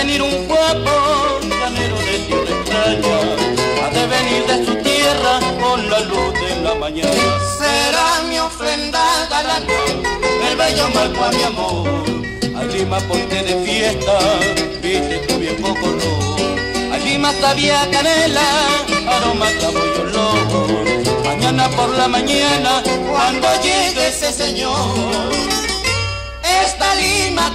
venir un guapo, llanero de tierra extraña, ha de venir de su tierra con la luz de la mañana. Será mi ofrenda galana, el bello marco a mi amor, a Lima ponte de fiesta, viste tu viejo color. Allí más había canela, aroma y olor. Mañana por la mañana, cuando llegue ese señor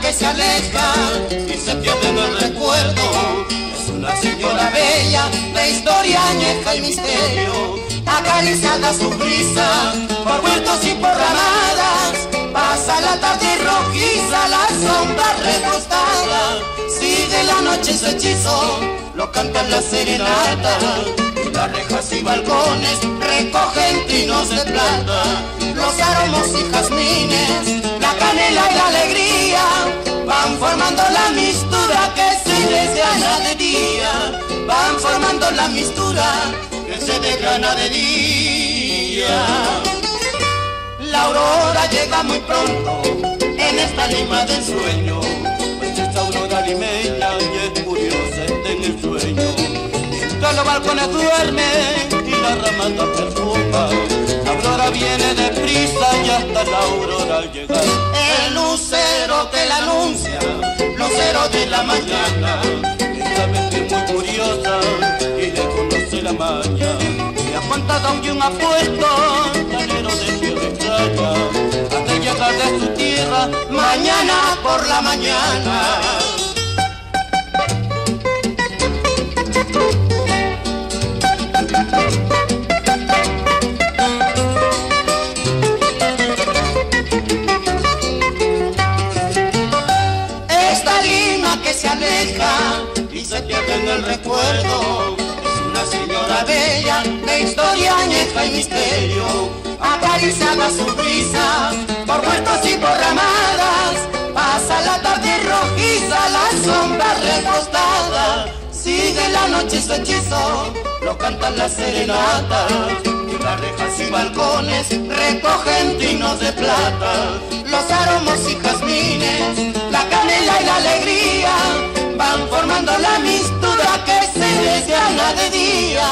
que se aleja y se pierde en el recuerdo. Es una señora bella de historia añeja y misterio, acariciada su brisa por huertos y por ramadas. Pasa la tarde rojiza, la sombra recostada. Sigue la noche su hechizo, lo cantan las serenatas. Las rejas y balcones recogen trinos de plata. Los aromos y jazmines, la canela y la alegría van formando la mistura que se de día. Van formando la mistura que se de día. La aurora llega muy pronto en esta lima del sueño. Pues esta aurora limeña y es curiosa en el sueño. Mientras los balcones duermen y la rama deprisa y hasta la aurora al llegar. El lucero que la anuncia, lucero de la mañana. Esta vez es muy curiosa y le conoce la maña. Me ha contado que un apuesto, llanero de tierra extraña, hasta llegar de su tierra mañana por la mañana. Se aleja y se pierde en el recuerdo. Es una señora bella de historia añeja y misterio, acariciada su brisa por huertos y por ramadas. Pasa la tarde rojiza, la sombra recostada. Sigue la noche su hechizo, lo cantan las serenatas. Y las rejas y balcones recogen trinos de plata. Los aromos y jazmines, canela y la alegría van formando la mistura que se desgrana de día.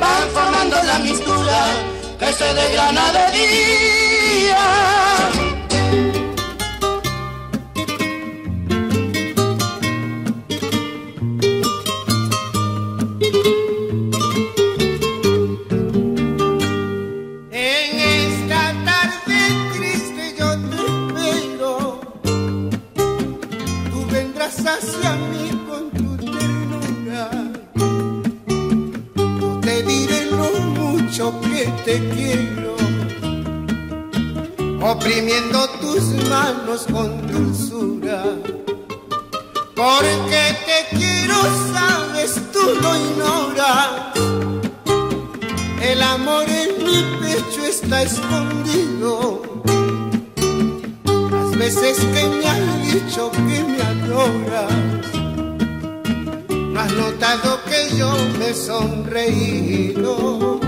Van formando la mistura que se desgrana de día. Oprimiendo tus manos con dulzura. Porque te quiero, sabes, tú lo ignoras. El amor en mi pecho está escondido. Las veces que me has dicho que me adoras, no has notado que yo me he sonreído.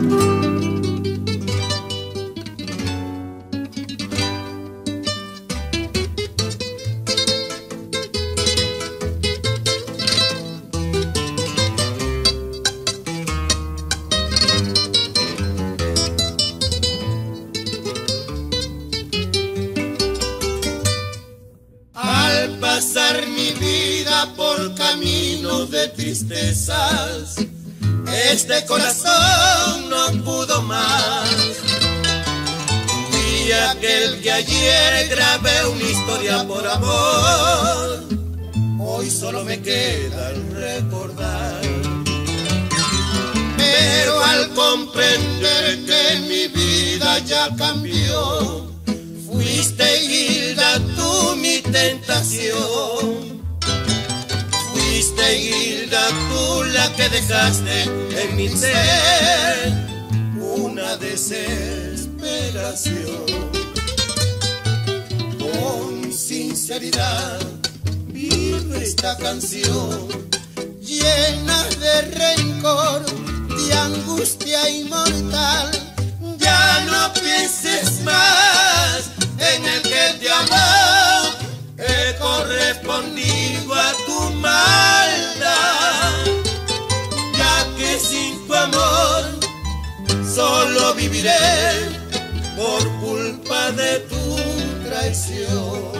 Este Hilda tú la que dejaste en mi ser una desesperación. Con sinceridad vive esta canción llena de rencor, de angustia inmortal. Ya no pienses más viviré por culpa de tu traición.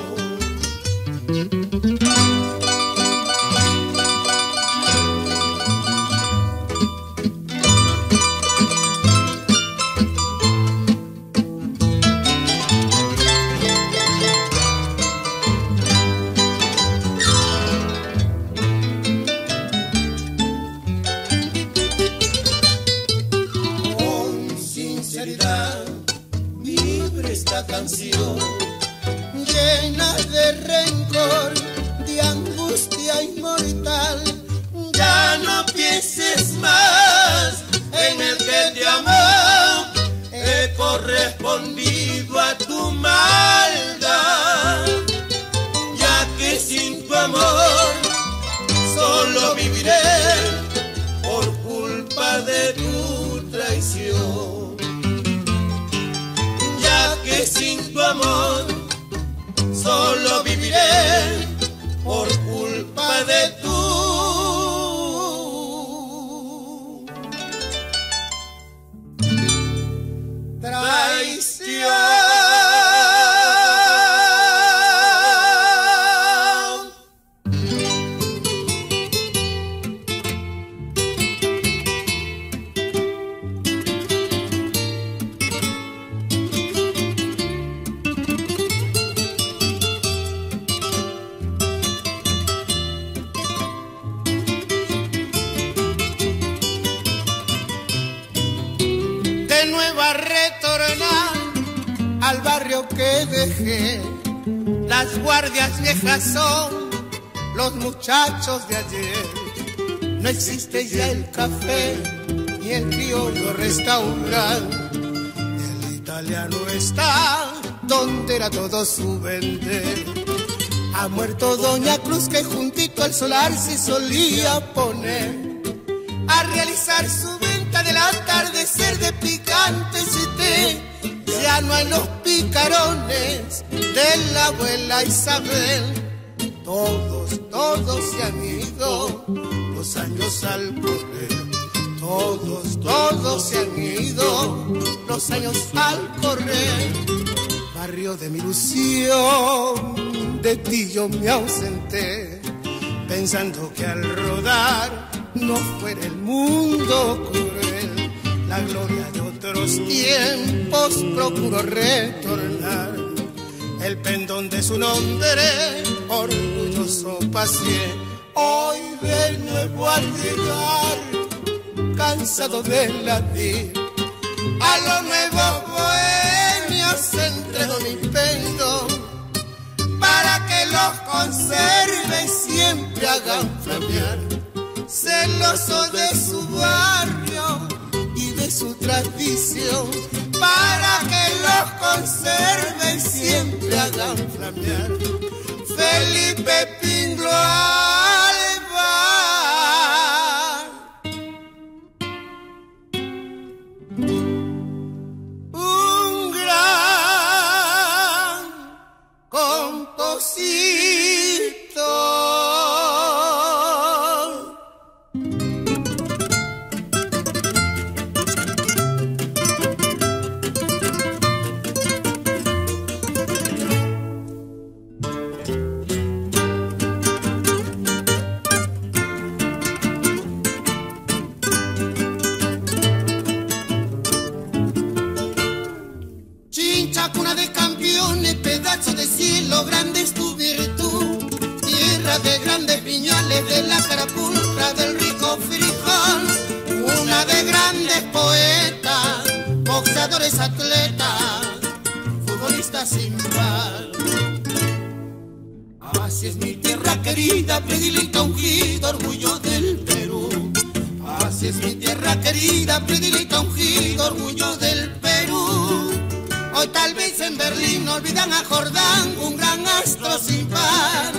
Las guardias viejas son los muchachos de ayer. No existe ya el café ni el criollo restaurante. El italiano está donde era todo su vender. Ha muerto Doña Cruz que juntito al solar se solía poner a realizar su venta del atardecer de picantes y té ya no hay los picarones de la abuela Isabel. Todos, todos se han ido, los años al correr. Todos, todos se han ido, los años al correr. Barrio de mi ilusión, de ti yo me ausenté, pensando que al rodar no fuera el mundo cruel, la gloria de otros tiempos procuro retornar. El pendón de su nombre, orgulloso pasé, hoy de nuevo al llegar, cansado de latir, a lo nuevo bohemios entrego mi pendón para que los conserve y siempre hagan flamear, celoso de su barrio su tradición para que los conserven siempre hagan flamear Felipe Pingloa. grandes poetas, boxeadores atletas, futbolistas sin par. Ah, Así es mi tierra querida, predilecta, ungida, orgullo del Perú. Ah, Así es mi tierra querida, predilecta, ungida, orgullo del Perú. Hoy tal vez en Berlín olvidan a Jordán, un gran astro sin par.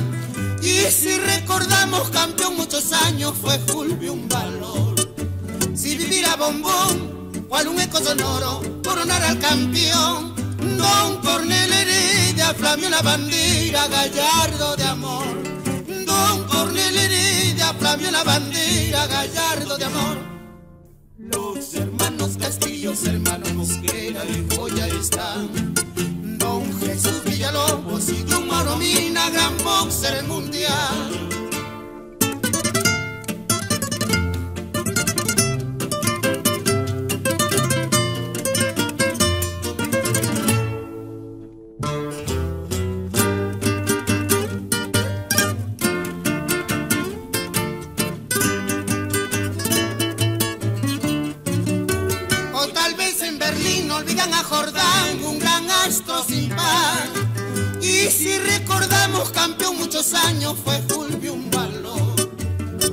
Y si recordamos, campeón muchos años fue Fulvio un valor. Vivir bombón, cual un eco sonoro, coronar al campeón. Don Cornelio Heredia, flamia una bandera, gallardo de amor. Don Cornelio Heredia, flamia una bandera, gallardo de amor. Los hermanos Castillos, hermanos Mosquera y Joya están. Don Jesús Villalobos y Don Maromina, gran boxer mundial. si recordamos campeón muchos años fue Fulvio un balón.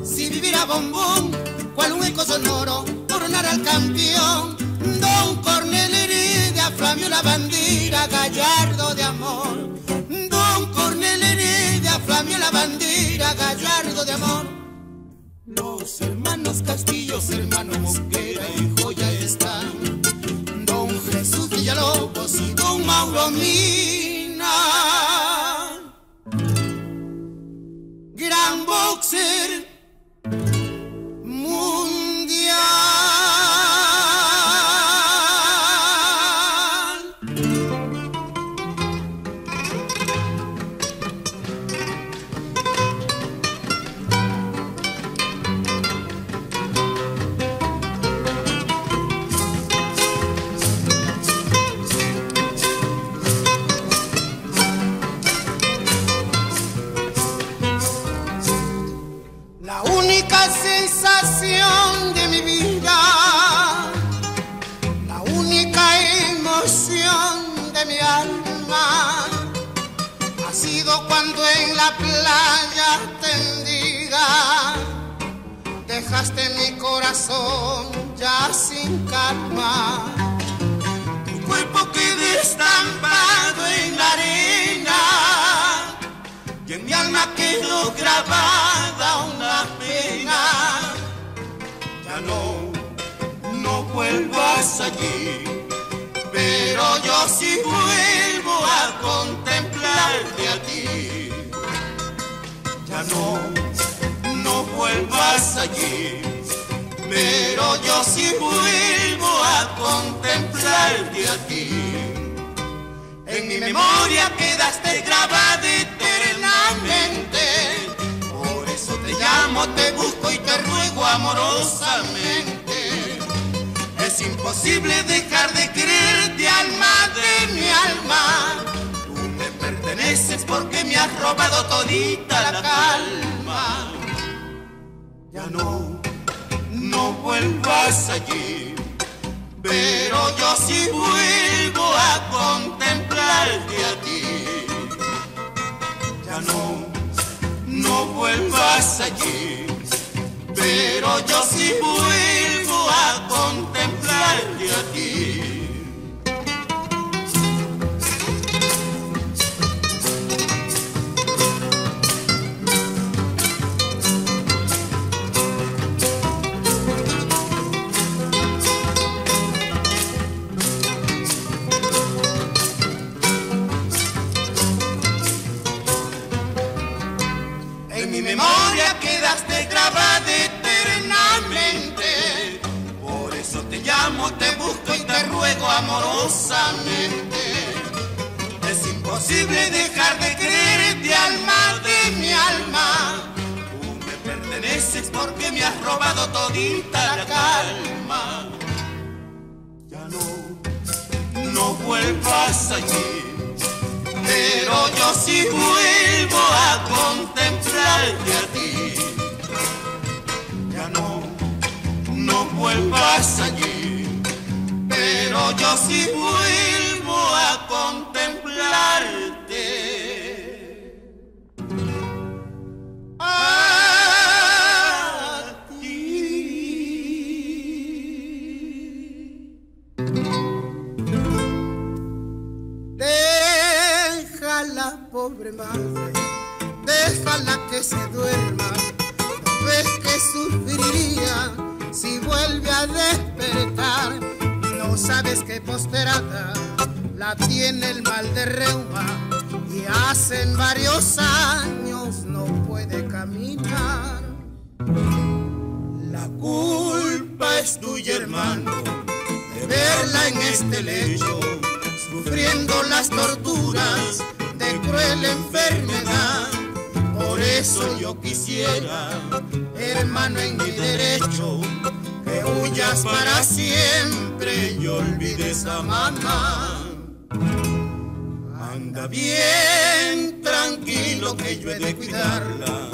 Si viviera bombón, cual un eco sonoro, coronar al campeón. Don Cornelio Herida, flameó la bandera, gallardo de amor. Don Cornelio Herida, flameó la bandera, gallardo de amor. Los hermanos Castillos, hermano Mosquera y Joya están. Don Jesús Villalobos y Don Mauro Mina. lang. la playa tendida, dejaste mi corazón ya sin calma. Tu cuerpo quedó estampado en la arena y en mi alma quedó grabada una pena. Ya no, no vuelvas allí, pero yo sí vuelvo. órganos, no vuelvas allí. Pero yo sí vuelvo a contemplarte a ti. En mi memoria quedaste grabada eternamente. Por eso te llamo, te busco y te ruego amorosamente. Es imposible dejar de quererte, alma de mi alma mereces porque me has robado todita la calma. Ya no, no vuelvas allí, pero yo sí vuelvo a contemplarte a ti. Ya no, no vuelvas allí, pero yo sí vuelvo a contemplarte a ti. Porque me has robado todita la calma. Ya no, no vuelvas allí, pero yo sí vuelvo a contemplarte a ti. Ya no, no vuelvas allí pero yo sí vuelvo a contemplarte. Que se duerma. ves que sufriría si vuelve a despertar? sabes que posterada la tiene el mal de reuma y hacen varios años no puede caminar. La culpa es tuya, hermano, de verla en este lecho, sufriendo las torturas de cruel enfermedad. Por eso yo quisiera, hermano, en mi derecho, que huyas para siempre y olvides a mamá. Anda bien tranquilo que yo he de cuidarla,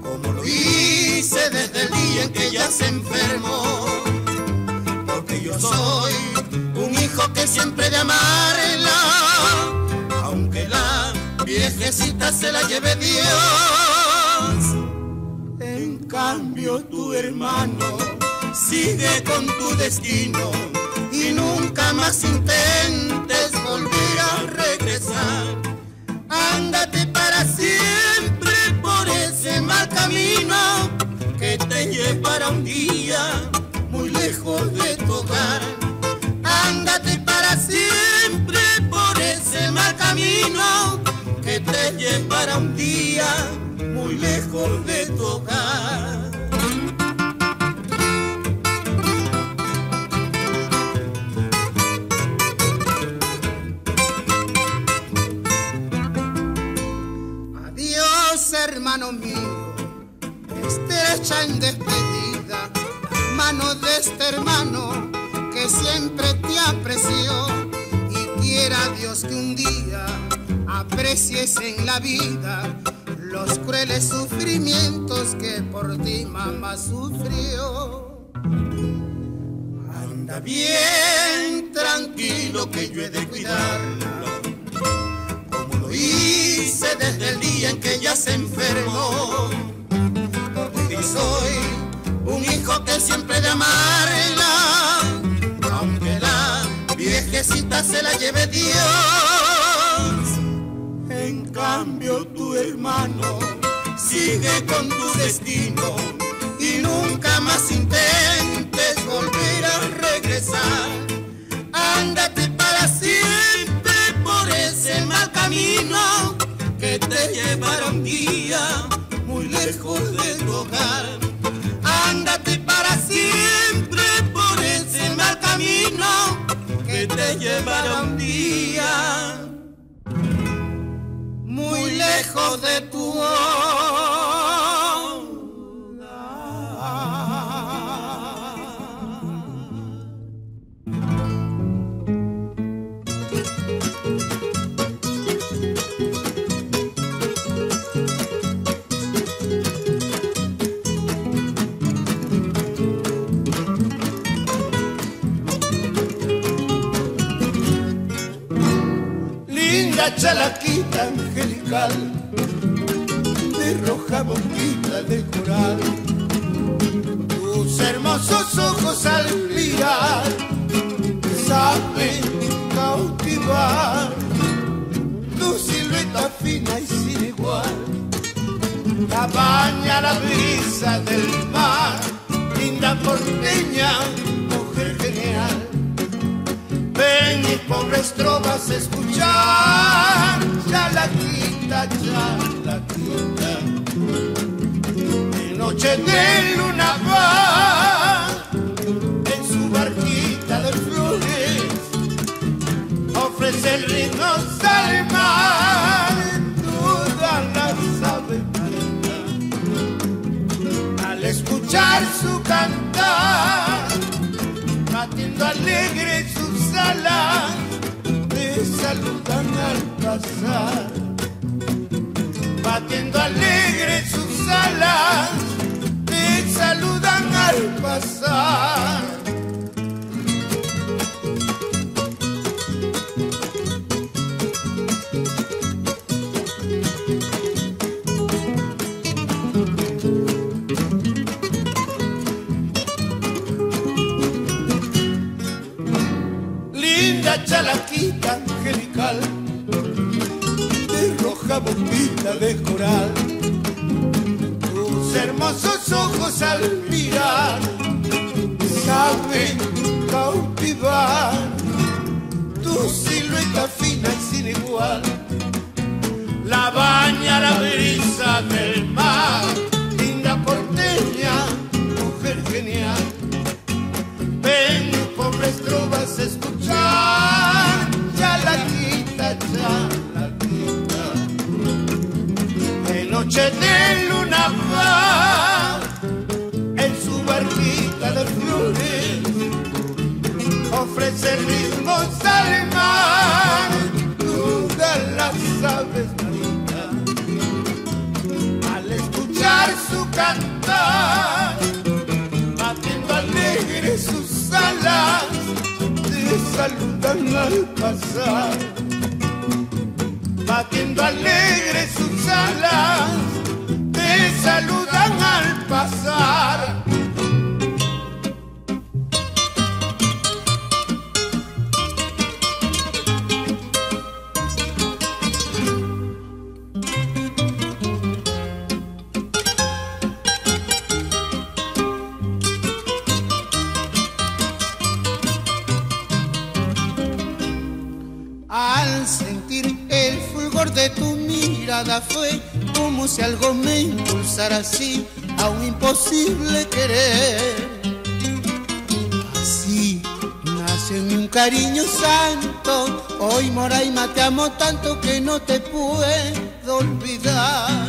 como lo hice desde el día en que ella se enfermó. Porque yo soy un hijo que siempre de amarla, viejecita se la lleve Dios cambio tu hermano sigue con tu destino y nunca más intentes volver a regresar. Ándate para siempre por ese mal camino que te llevará un día muy lejos de tu hogar. Ándate para siempre por ese mal camino te llevará un día muy lejos de tu hogar. Adiós, hermano mío, estrecha en despedida, mano de este hermano que siempre te apreció y quiera Dios que un día aprecies en la vida los crueles sufrimientos que por ti mamá sufrió. Anda bien tranquilo que yo he de cuidarla, como lo hice desde el día en que ella se enfermó. Porque soy un hijo que siempre de amarla, aunque la viejecita se la lleve Dios. En cambio tu hermano sigue con tu destino y nunca más intentes volver a regresar. Ándate para siempre por ese mal camino que te llevará un día muy lejos de tu hogar. Ándate para siempre por ese mal camino que te llevará un día muy lejos de tu Linda chalaquita angelical de roja boquita de coral. Tus hermosos ojos al mirar saben cautivar. Tu silueta fina y sin igual. La baña la brisa del mar, linda porteña, mujer genial. Ven y pobres trovas escuchar, la la quita. De noche de luna va, en su barquita de flores, ofrece el ritmo al mar, todas las aves al escuchar su cantar, batiendo alegre sus alas, te saludan al pasar. Batiendo alegre sus alas, te saludan al pasar. Así a un imposible querer. Así nace en un cariño santo. Hoy Moraima te amo tanto que no te puedo olvidar.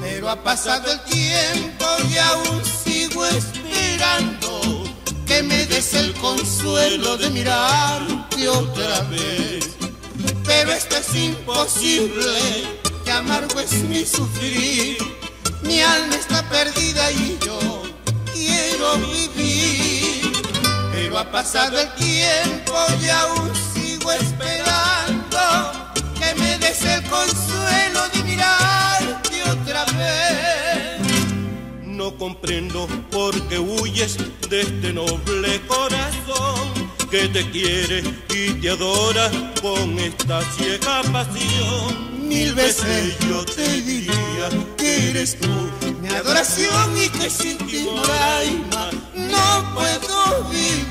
Pero ha pasado el tiempo y aún sigo esperando que me des el consuelo de mirarte otra vez. Pero esto es imposible, que amargo es mi sufrir. Mi alma está perdida y yo quiero vivir. Pero ha pasado el tiempo y aún sigo esperando que me des el consuelo de mirarte otra vez. No comprendo por qué huyes de este noble corazón que te quiere y te adora con esta ciega pasión. Mil veces yo te que eres tú mi adoración y que sin ti Moraima no puedo vivir.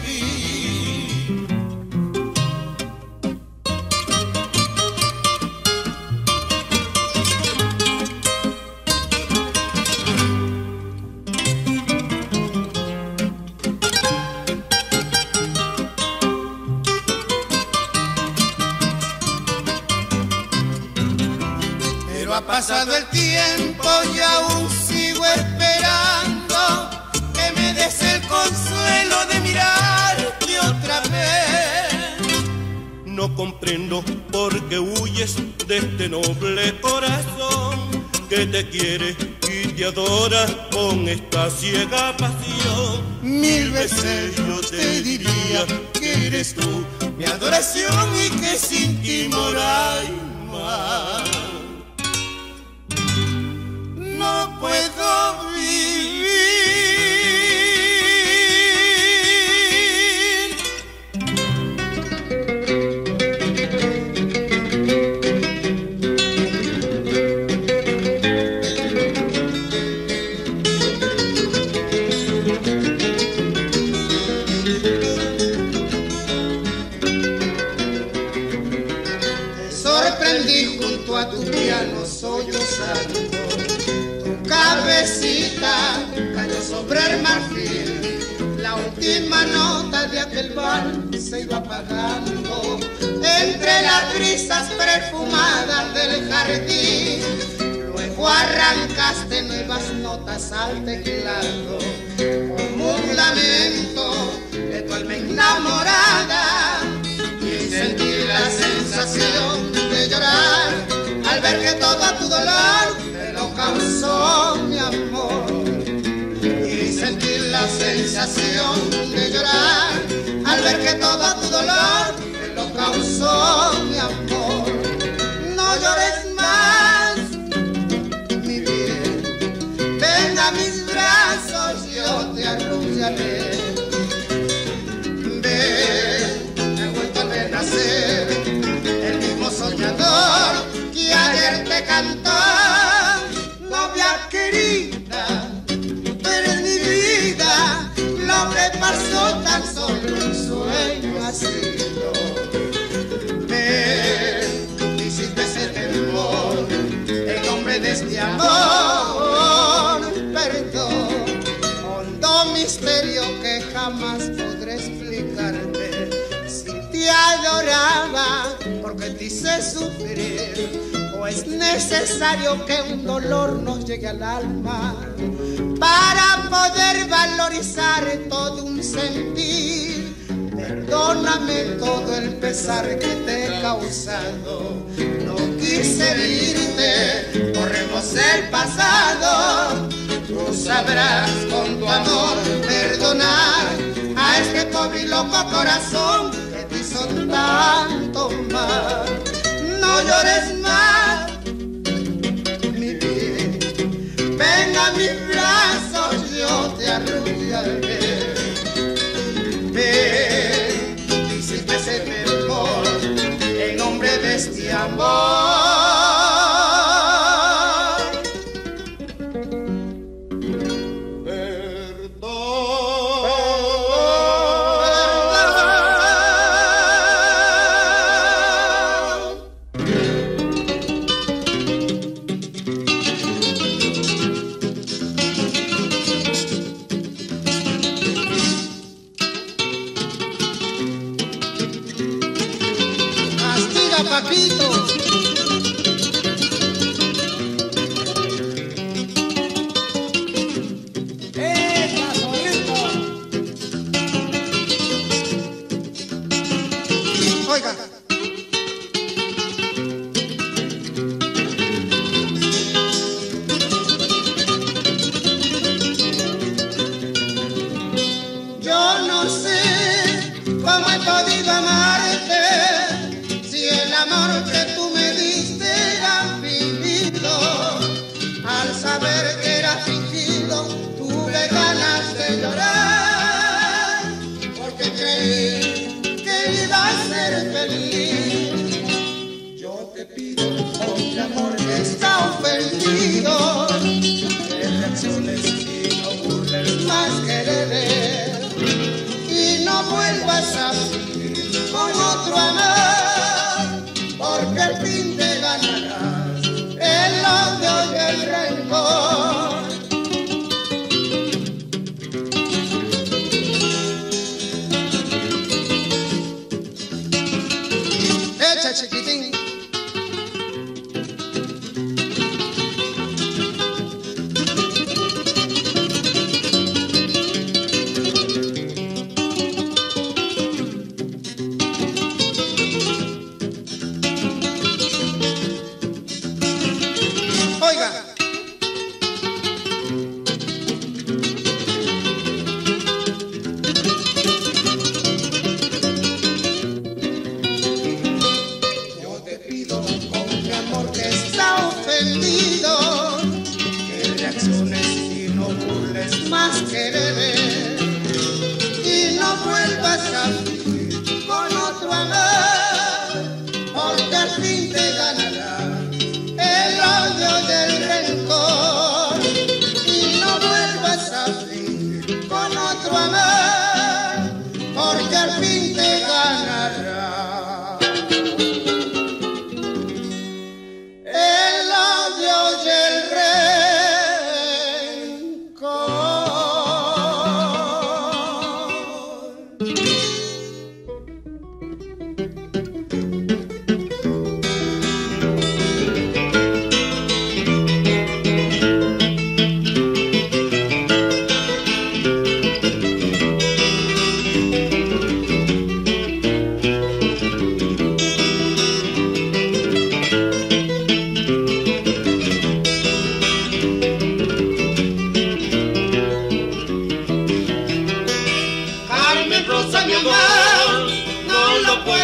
Pero ha pasado el tiempo comprendo por qué huyes de este noble corazón que te quiere y te adora con esta ciega pasión. Mil veces yo te diría que eres tú mi adoración y que sin ti Moraima puedo a tu piano sollozando Tu cabecita cayó sobre el marfil. La última nota de aquel vals se iba apagando. Entre las brisas perfumadas del jardín Luego arrancaste nuevas notas al teclado. Como un lamento de tu alma enamorada y sentí la sensación ver que todo tu dolor te lo causó mi amor. Y sentí la sensación de llorar al ver que todo tu dolor te lo causó mi amor. Este amor, perdón hondo misterio que jamás podré explicarte. Si te adoraba, porque te hice sufrir, o es necesario que un dolor nos llegue al alma para poder valorizar todo un sentir. Perdóname todo el pesar que te he causado. Quise herirte, borremos el pasado. Tú sabrás con tu amor perdonar a este pobre y loco corazón que te hizo tanto mal. No llores más, mi bien. Ven a mis brazos, yo te arrullaré. Ven, hiciste de este amor.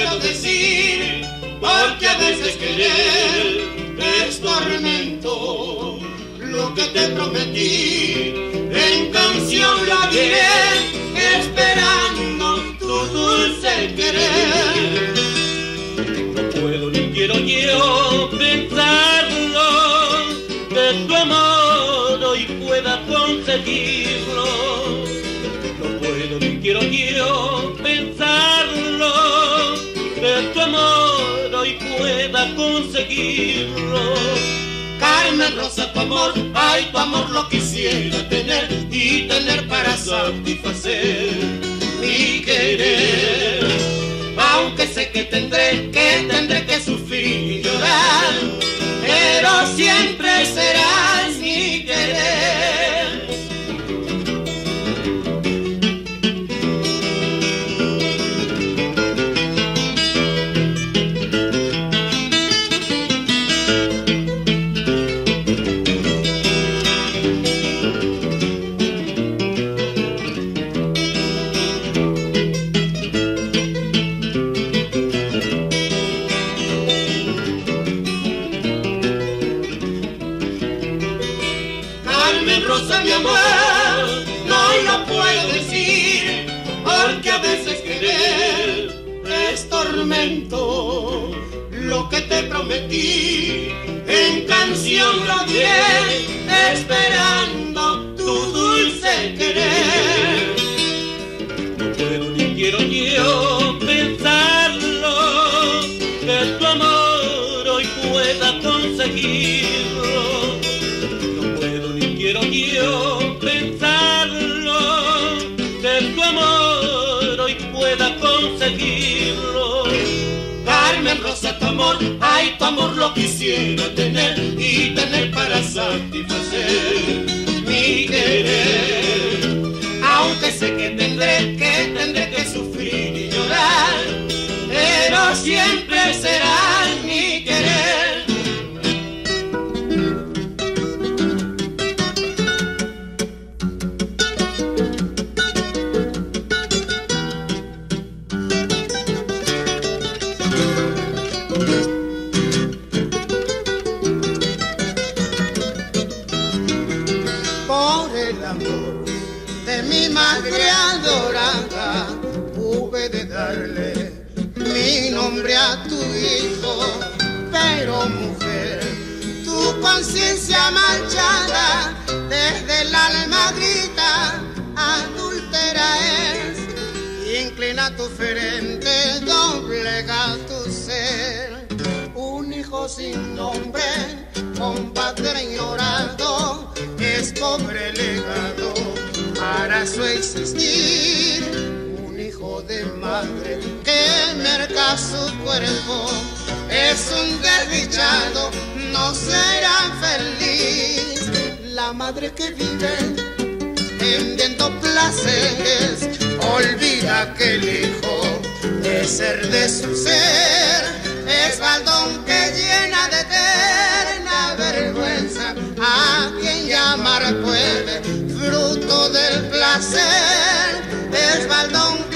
Puedo decir, porque a veces querer es tormento. Lo que te prometí en canción la diré, esperando tu dulce querer. No puedo ni quiero yo pensarlo, que tu amor Rosa, tu amor, ay, tu amor lo quisiera tener y tener para satisfacer mi querer. Aunque sé que tendré, que tendré que sufrir y llorar, pero siempre serás mi querer. Porque a veces querer es tormento. Lo que te prometí en canción lo diré, esperando tu dulce querer. Ay, tu amor lo quisiera tener y tener para satisfacer mi querer. Aunque sé que tendré, que tendré que sufrir y llorar, pero siempre será Tu frente, doblega tu ser. Un hijo sin nombre, con padre ignorado, es pobre legado para su existir. Un hijo de madre que merca su cuerpo, es un desdichado, no será feliz. La madre que vive vendiendo placeres, olvida que el hijo es ser de su ser, es baldón que llena de eterna vergüenza. A quien llamar puede, fruto del placer, es baldón que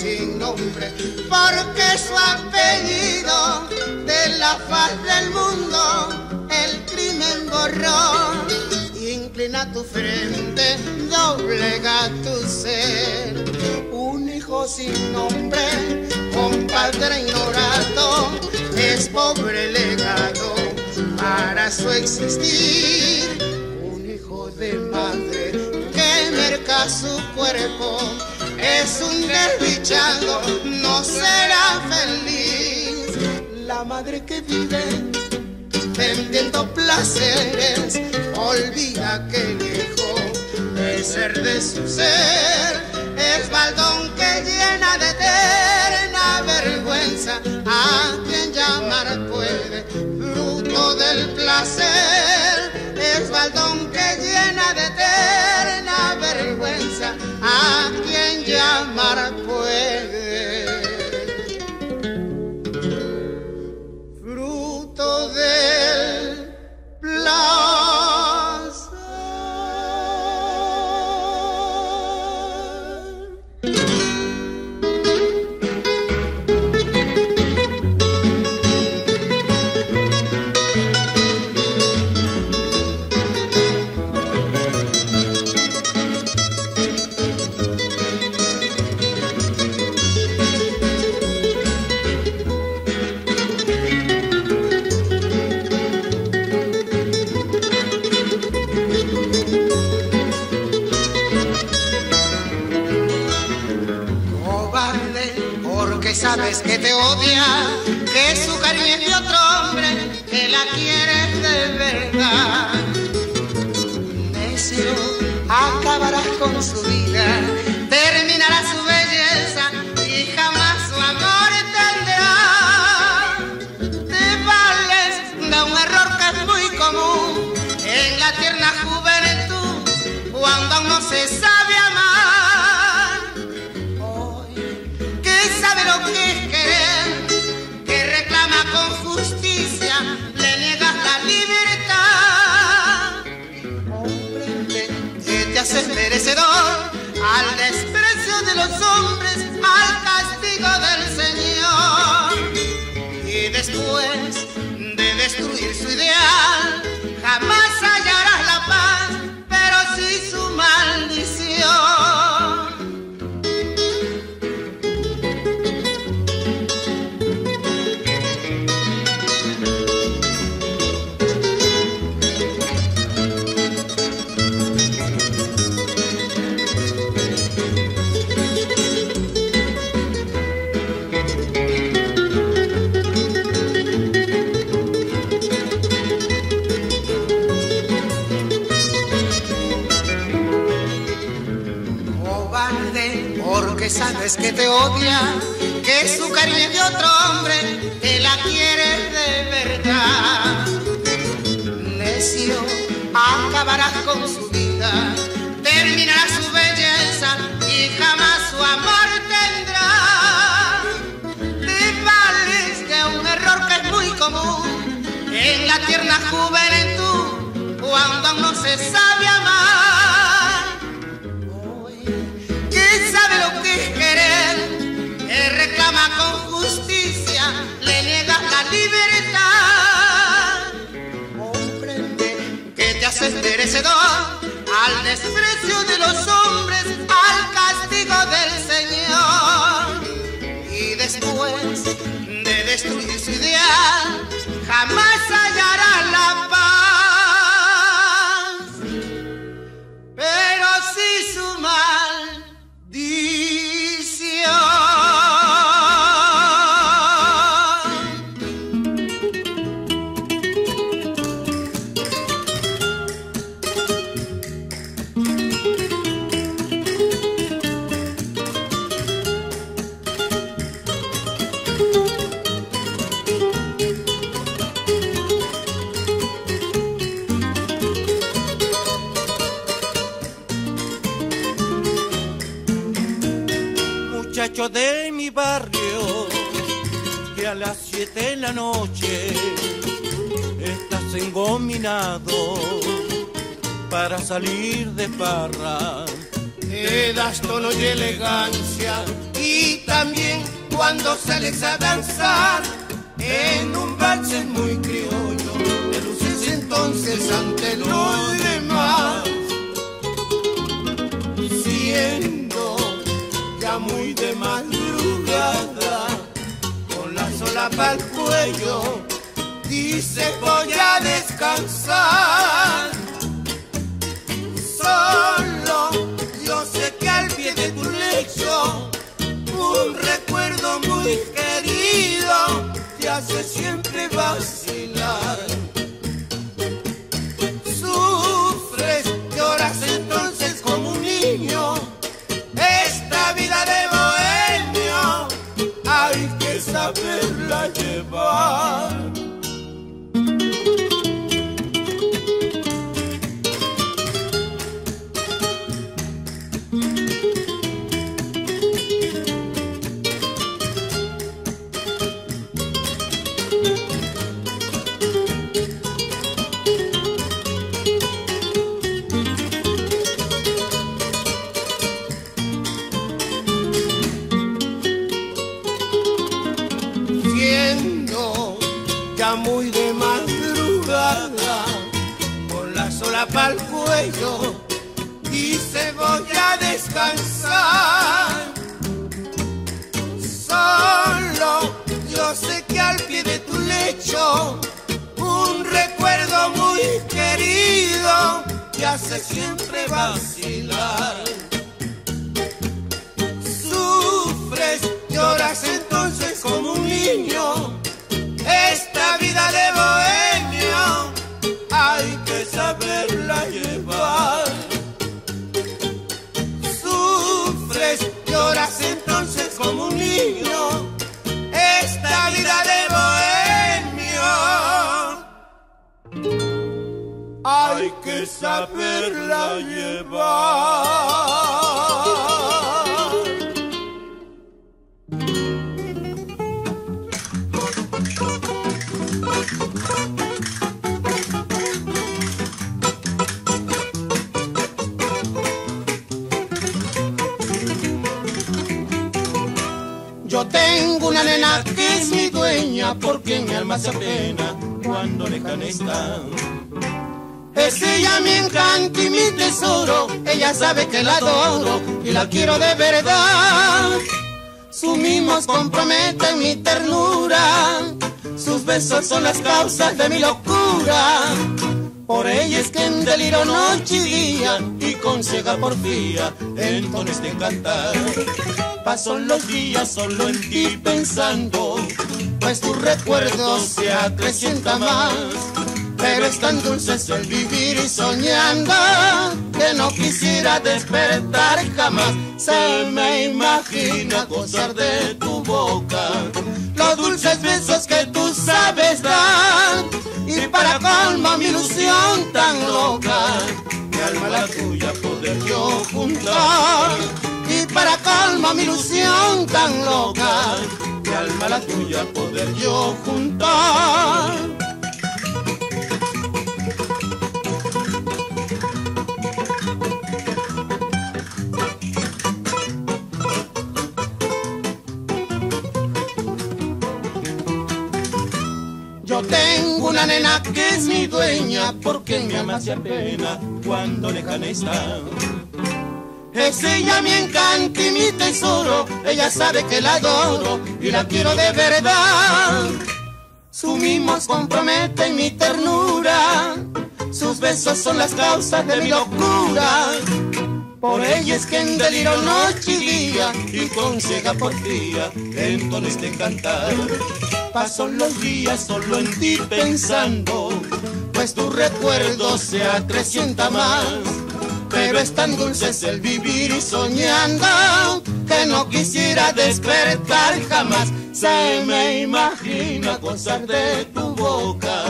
sin nombre, porque su apellido de la faz del mundo el crimen borró. Inclina tu frente, doblega tu ser, un hijo sin nombre, con padre ignorado, es pobre legado para su existir. Un hijo de madre que merca su cuerpo, es un desdichado, no será feliz. La madre que vive vendiendo placeres, olvida que el hijo, el ser de su ser, es baldón que llena de eterna vergüenza a quien llamar puede, fruto del placer. para poder. Yeah. desprecio salir de parra. Te das tono y elegancia y también cuando sales a danzar en un bache muy criollo, te luces entonces ante los demás, siendo ya muy de madrugada, con la sola para el cuello, dice voy a descansar. livros hay que saberla llevar. Yo tengo una nena que es mi dueña porque mi alma se apena cuando lejana está. Es ella mi encanto y mi tesoro, ella sabe que la adoro y la quiero de verdad. Sus mimos comprometen mi ternura, sus besos son las causas de mi locura. Por ella es que en deliro noche y día y con ciega porfía entones de cantar. Paso los días solo en ti pensando, pues tu recuerdo se acrecienta más. Pero es tan dulce el vivir y soñando que no quisiera despertar jamás. Se me imagina gozar de tu boca, los dulces besos que tú sabes dar. Y para calma mi ilusión tan loca, mi alma la tuya poder yo juntar y para calma mi ilusión tan loca, mi alma la tuya poder yo juntar. Es mi dueña porque mi ama se apena cuando lejana está. Es ella mi encanto y mi tesoro, ella sabe que la adoro y la quiero de verdad. Sus mimos comprometen mi ternura, sus besos son las causas de mi locura. Por ella es que en deliro noche y día y con ciega porfía entones de cantar. Paso los días solo en ti pensando, pues tu recuerdo se acrecienta más pero es tan dulce el vivir y soñando que no quisiera despertar jamás. Se me imagina gozar de tu boca,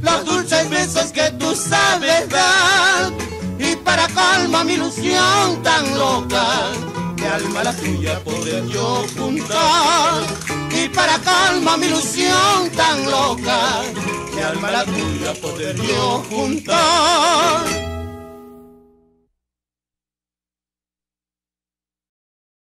los dulces besos que tú sabes dar. Y para calma mi ilusión tan loca, que alma la tuya poder yo juntar. Y para calma mi ilusión tan loca, que alma la tuya poder yo juntar.